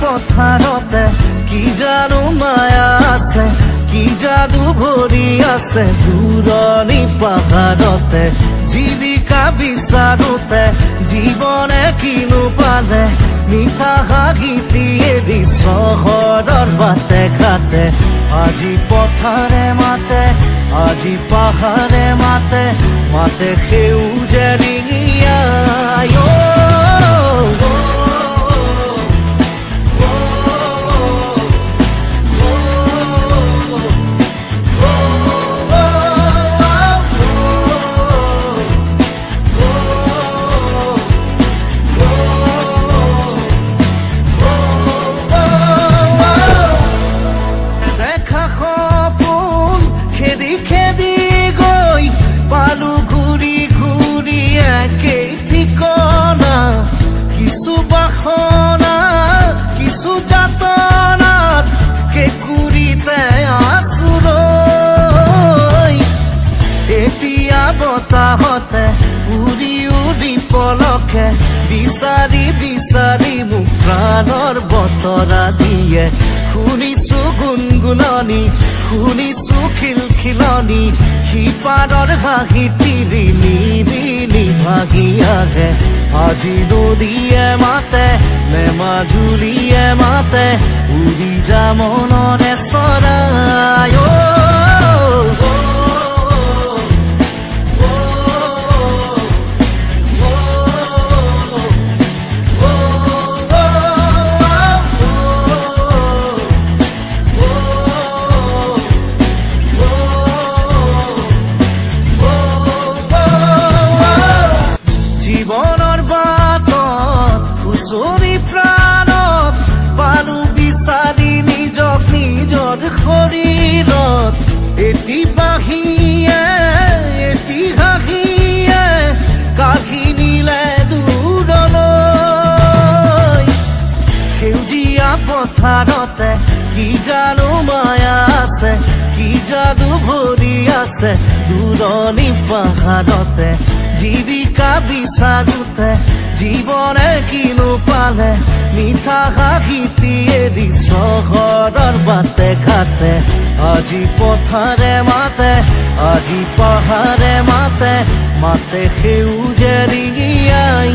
পথাৰতে কি জানো মায়া আছে কি যাদু ভৰি আছে দূৰণি পাহাৰতে জীৱিকা বিচাৰোতে জীৱনে কিনো পালে মিঠা হাগিতি এৰি চহৰৰ বাটে ঘাটে আজি পথাৰে মাতে আজি পাহাৰে মাতে মাতে সেউজে বতাহতে উৰি উৰি পলকে বিচাৰি বিচাৰি মোক প্ৰাণৰ বতৰা দিয়ে। শুনিছো গুণগুণনি শুনিছো খিলখিলনি সিপাৰৰ হাঁহি তিৰি নিৰিলি ভাগি আহে। আজি নদীয়ে মাতে নে মাজুলীয়ে মাতে উৰি যা মনৰে চৰাই জানো মায়া আছে? কি যাদু ভৰি আছে? দূৰণি পাহাৰতে জীৱিকা বিচাৰোতে জীৱনে কিনো পালে? মিঠা হাঁহিতি এৰি চহৰৰ বাটে ঘাটে আজি পথাৰে মাতে আজি পাহাৰে মাতে মাতে সেউজে ৰিঙিয়াই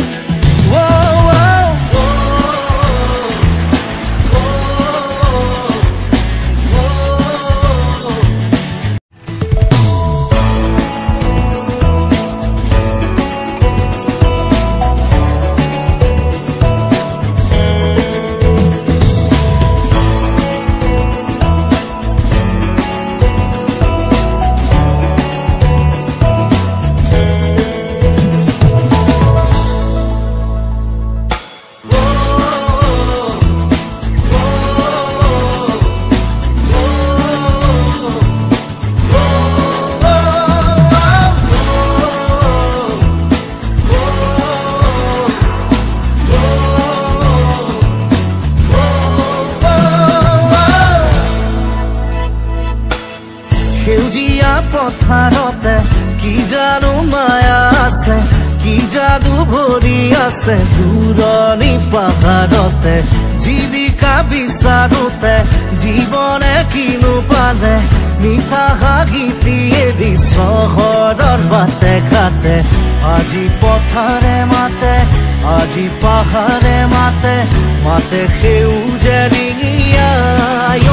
আছে দূৰণি পাহাৰতে জীৱিকা বিচাৰোতে জীৱনে কিনো পালে মিঠা হাঁহিতি এৰি চহৰৰ বাটে ঘাটে। আজি পথাৰে মাতে আজি পাহাৰে মাতে মাতে সেউজে ৰিঙিয়াই।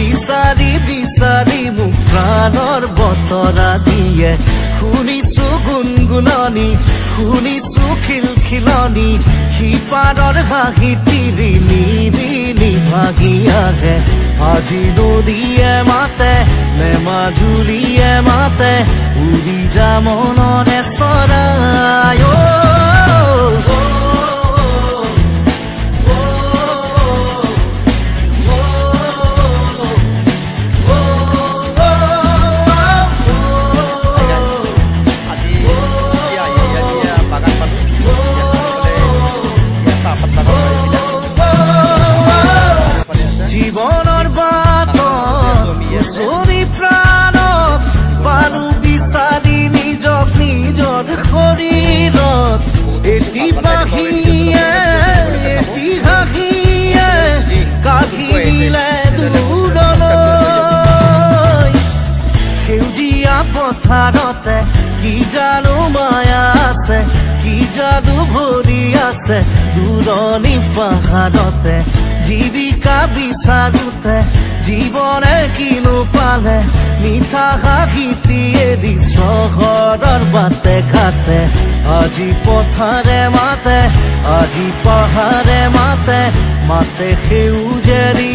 বিচাৰি বিচাৰি মোক প্ৰাণৰ বতৰা দিয়ে। শুনিছো গুণগুণনি শুনিছো খিলখিলনি সিপাৰৰ হাঁহি তিৰি ভাগি আহে। আজি নদীয়ে মাতে নে মাজুলীয়ে মাতে উৰি যা মনৰে চৰাই। চৰি প্ৰাণত পালো বিচাৰি নিজক নিজৰ শৰীৰত। এটি বাহিয়ে এটি হাঁহিয়ে কাঢ়ি দিলে দূৰলৈ। সেউজীয়া পথাৰতে কি জানো মায়া আছে কি যাদু ভৰি আছে। দূৰণি পাহাৰতে জীৱিকা বিচাৰোতে জীৱনে কিনো পালে? মিঠা হাঁহিটিয়ে দি চহৰৰ বাটে ঘাটে। আজি পথাৰে মাতে আজি পাহাৰে মাতে মাতে সেউজে ৰিঙি